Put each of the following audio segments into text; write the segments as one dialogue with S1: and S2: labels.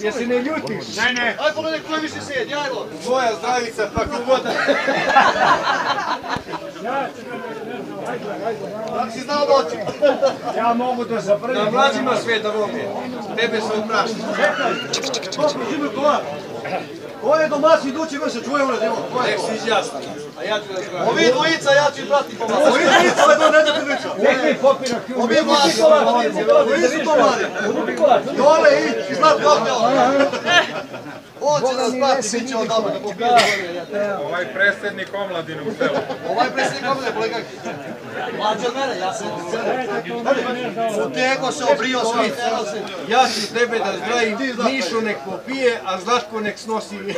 S1: Jesi ne ljutiš?
S2: Ne, ne.
S3: Aj pogledaj ko je više sjedi, ajmo.
S2: Moja zdravica, pa kogoda.
S3: Kako si znao doći?
S1: Ja mogu da zabrnim.
S2: Na mlađima svijeta vome. Tebe se uprašim.
S3: Ko smo živio kola? Ko je domaći idući vrše, čujemo li djelo? Ko je to?
S2: si izjasni. A ja ću razgovarati.
S3: Ovi dvojica, ja ću i brati po. Ovi dvojica, to neđe priča.
S1: Nek mi popira kju.
S3: Ovi mladi, ovi su to mladi. Jole, i znat kako nas brati, bit će od dama da popije.
S4: Ovaj predsjednik omladine u selu.
S3: Ovaj predsjednik omladine, kolega. Mlađi od mene, ja sam. Utego se, obrio se, utego se.
S2: Ja ću tebe da zdravim, Mišo nek popije, a Zlatko nek snosi.
S1: Ne,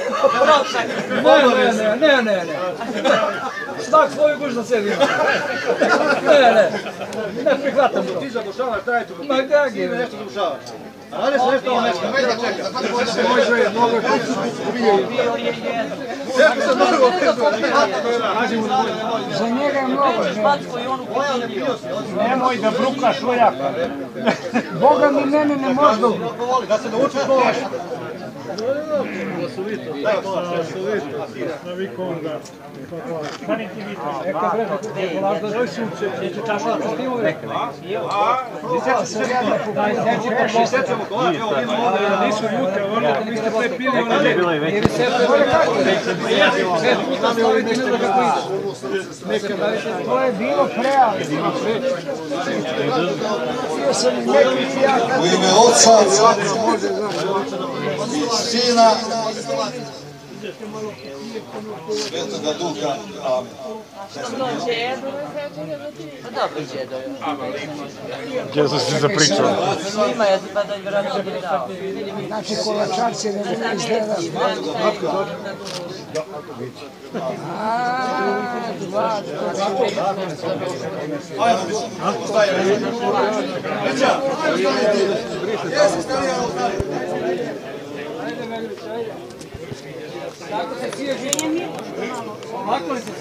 S1: ne, ne, ne, ne. Svak svoju guž na sebi. Ne, ne. Ne prihvatam to.
S3: Ti zabušavaš, daj tu.
S1: Ma gagi.
S3: Ti nešto zabušavaš. Radi se nešto ovo nešto, da čeka.
S1: Može,
S3: se dobro.
S5: Za njega je mnogo. Nemoj da brukaš vojaka. Boga mi mene ne može da
S3: Da se nauči to.
S1: Ono, ono.
S5: To je bilo pre, ali Bio sam i neki fijak.
S6: U ime Otca i Sina Svetoga Duha. Amen.
S7: Dobro, djedo.
S4: Gdje su si zapričali?
S7: Ima je pa da vjerojatno bi dao.
S5: Znači kolačarci ne izgleda. A, dva,
S3: Jesi starija, ostavi.
S1: Ovako li se